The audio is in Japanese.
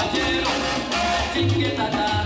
caballero, sin que